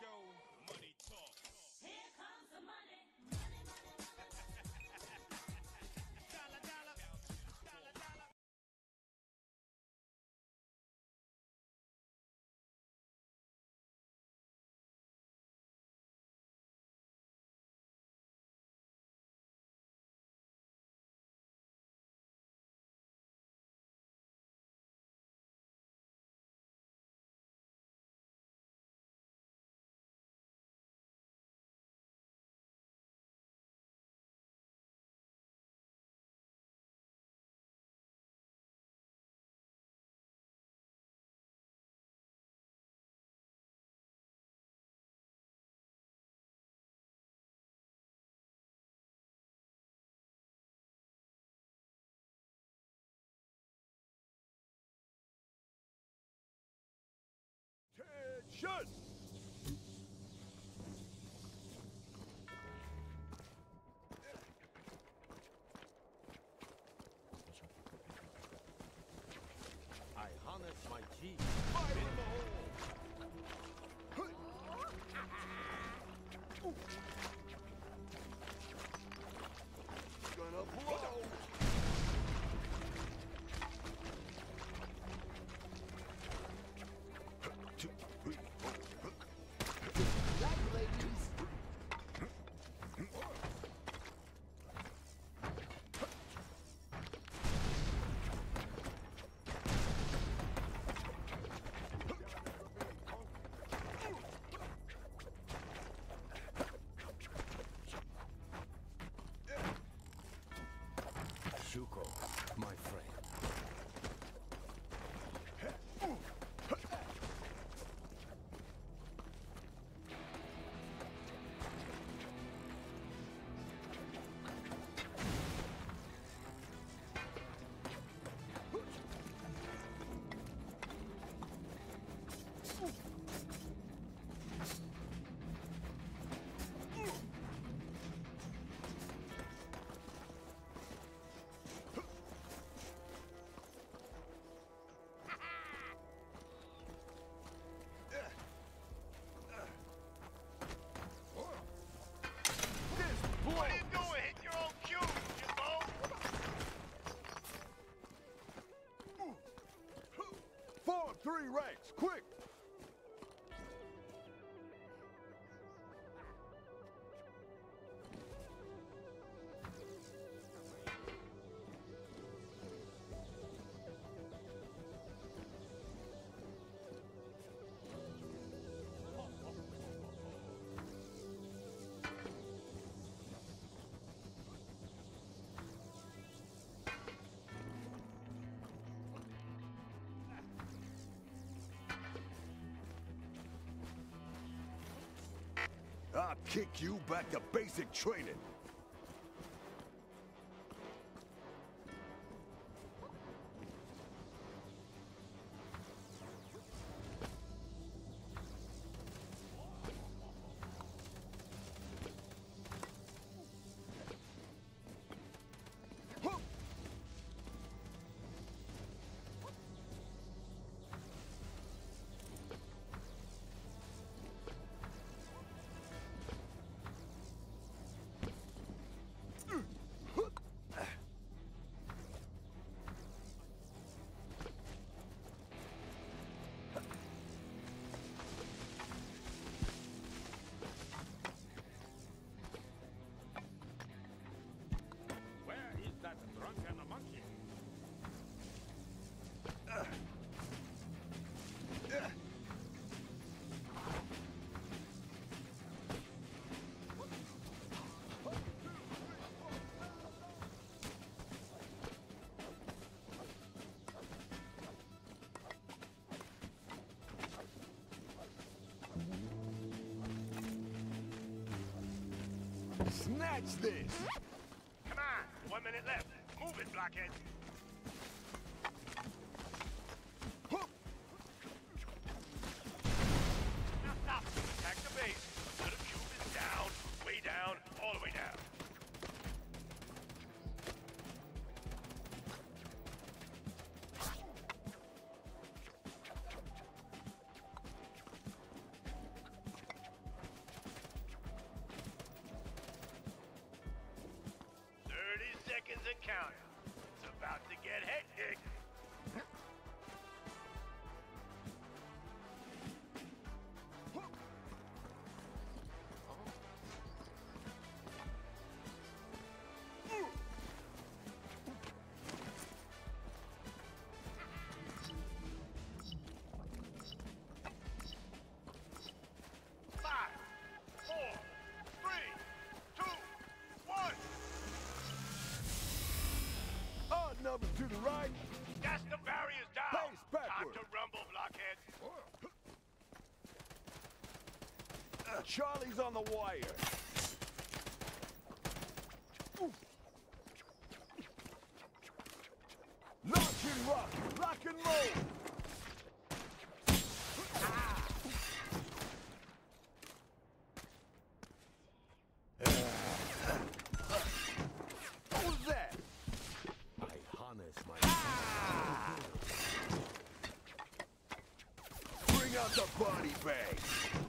go. Shuko, my friend. three ranks, quick! kick you back to basic training. Snatch this! Come on! One minute left. Move it, blockhead! wins it counted. up to the right. That's the barriers down. Face backward. Time to rumble, blockhead. Uh, Charlie's on the wire. Launch and rock, rock and roll. out the body bag.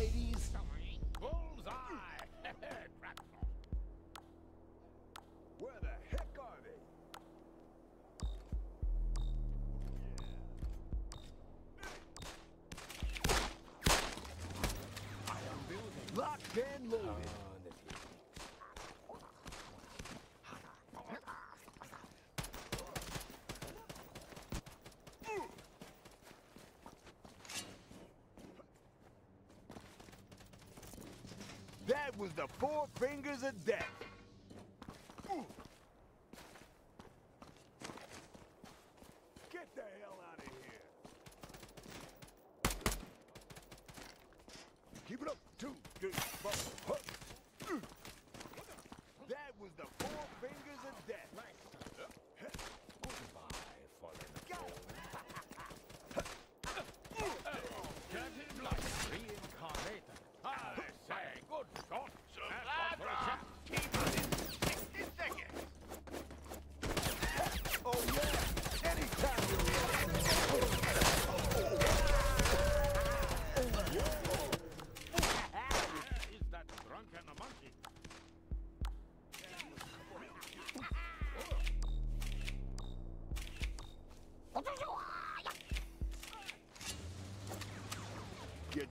ladies. was the four fingers of death.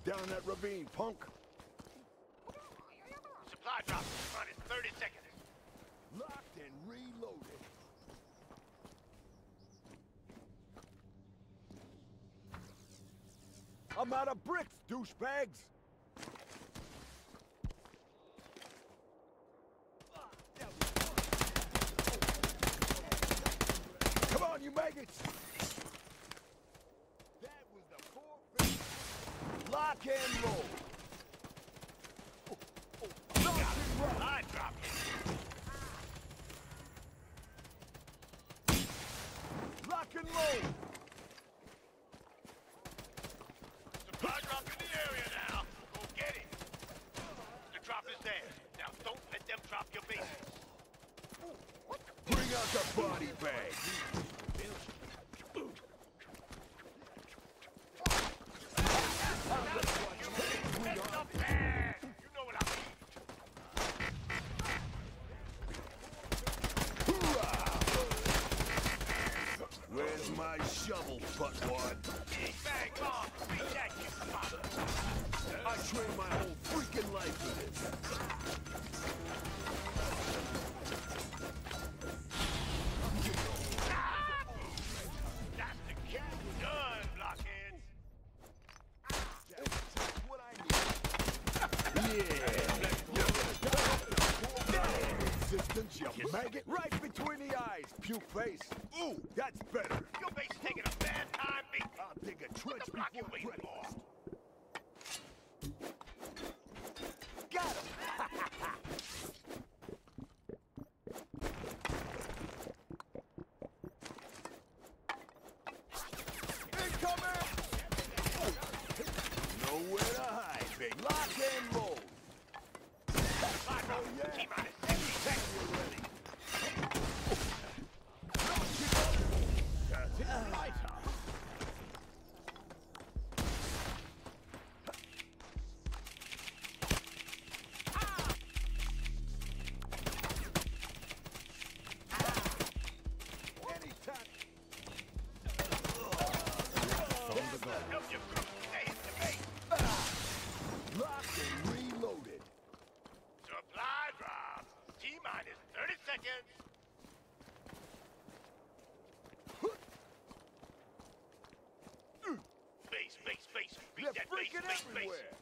down that ravine, punk. Supply drop on it, 30 seconds. Locked and reloaded. I'm out of bricks, douchebags! out the body bag. base. Ooh, that's better. Your base taking a bad time beat. I'll dig a trench before you. They're freaking everywhere.